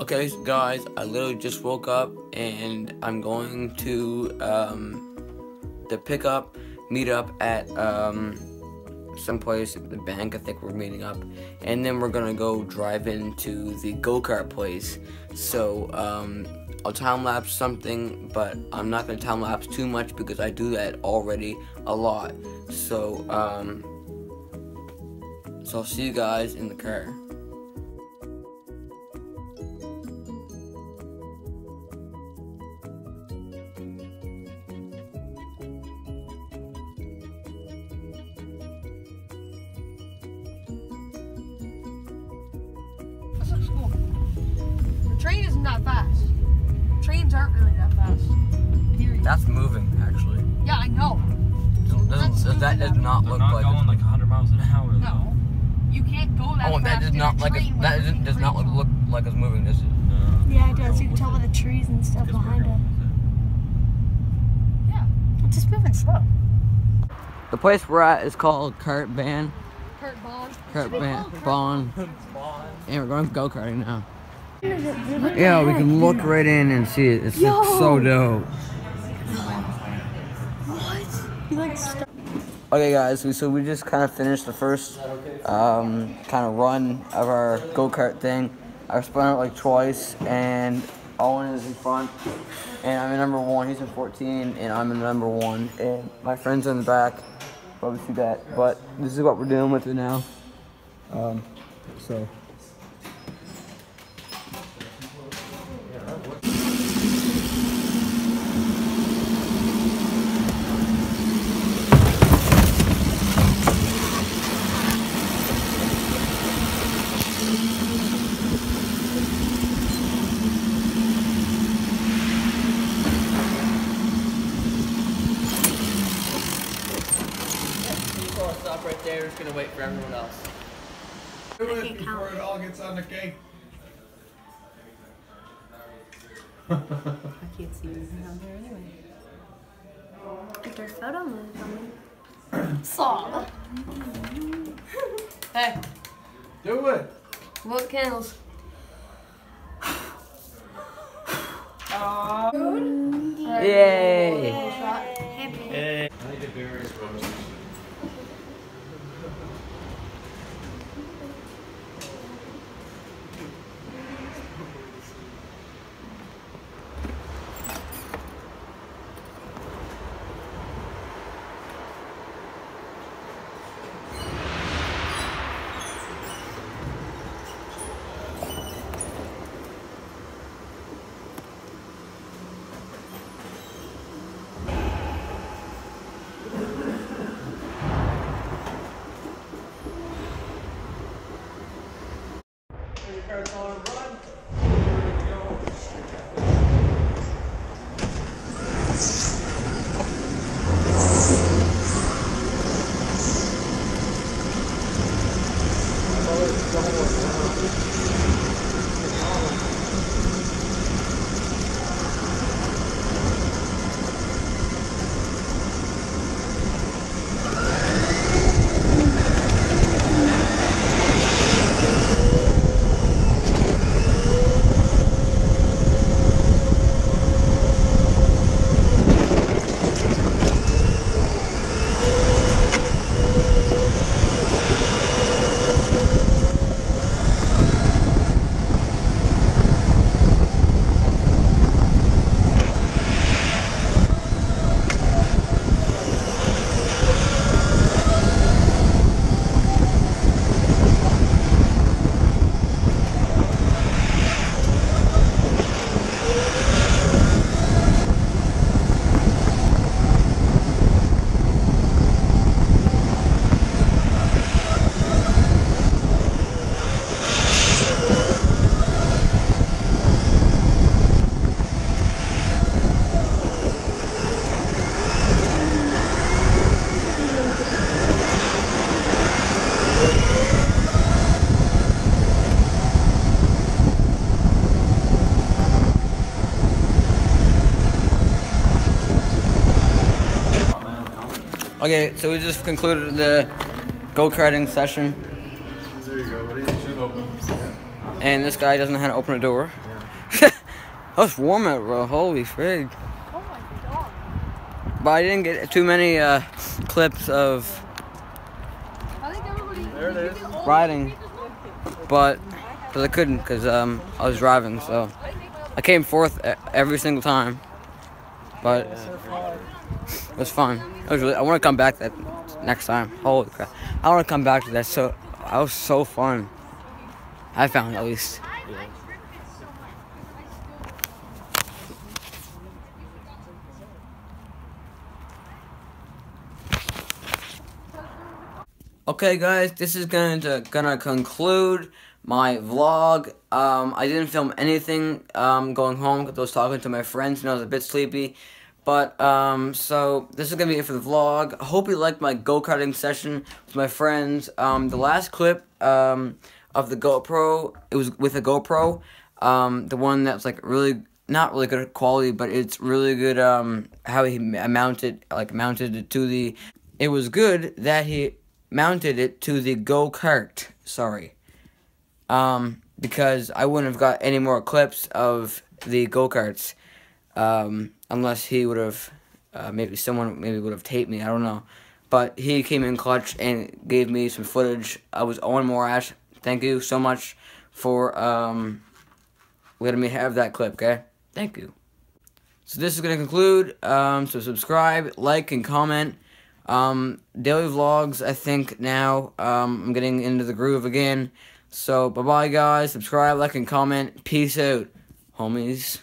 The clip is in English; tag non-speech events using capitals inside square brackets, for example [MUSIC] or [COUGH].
Okay, guys, I literally just woke up and I'm going to um, the pickup, meet up at um, someplace at the bank. I think we're meeting up, and then we're gonna go drive into the go kart place. So um, I'll time lapse something, but I'm not gonna time lapse too much because I do that already a lot. So um, so I'll see you guys in the car. Isn't that fast. Trains aren't really that fast. Period. That's moving, actually. yeah, I know. Does, does that does not They're look not like going a, like 100 miles an hour. No. You can't go that oh, fast. that does not like a, with that doesn't, not look, look like it's moving. This is No. Yeah, it does. You can tell by the trees and stuff behind it. Yeah. It's just moving slow. the place we're at is called Kurt Van. Kurt Bond. Kurt be Van called Bond. it. And we're going go karting now. Yeah, we can look right in and see it. It's Yo! so dope. What? You like stuck. Okay, guys, we, so we just kind of finished the first um, kind of run of our go kart thing. I spun out like twice, and Owen is in front, and I'm in number one. He's in 14, and I'm in number one, and my friend's in the back. Probably see that, but this is what we're doing with it now. Um, so. Stop right there. Just gonna wait for everyone else. Do it before it all gets on the cake. I can't see anything down there anyway. If there's photo mode on [CLEARS THROAT] Saw. [LAUGHS] hey, Do it. what candles? Yay! Cards on right. Okay, so we just concluded the go karting session. There you go, buddy. Should open. And this guy doesn't know how to open a door. [LAUGHS] was warm out, bro. Holy frig. Oh. But I didn't get too many uh, clips of riding, but because I couldn't because um, I was driving. So I came fourth every single time, but it was fun. It was really. I want to come back that next time. Holy crap! I want to come back to that. So that was so fun. I found at least. Okay, guys, this is gonna gonna conclude my vlog. Um, I didn't film anything um, going home because I was talking to my friends and I was a bit sleepy. But um, so this is gonna be it for the vlog. I hope you liked my go karting session with my friends. Um, the last clip um, of the GoPro, it was with a GoPro. Um, the one that's like really not really good quality, but it's really good. Um, how he mounted like mounted it to the. It was good that he mounted it to the go kart. Sorry. Um, because I wouldn't have got any more clips of the go karts, um, unless he would have, uh, maybe someone maybe would have taped me. I don't know, but he came in clutch and gave me some footage. I was Owen Morash. Thank you so much for um, letting me have that clip. Okay, thank you. So this is gonna conclude. Um, so subscribe, like, and comment. Um, daily vlogs, I think now. Um, I'm getting into the groove again. So, bye bye, guys. Subscribe, like, and comment. Peace out, homies.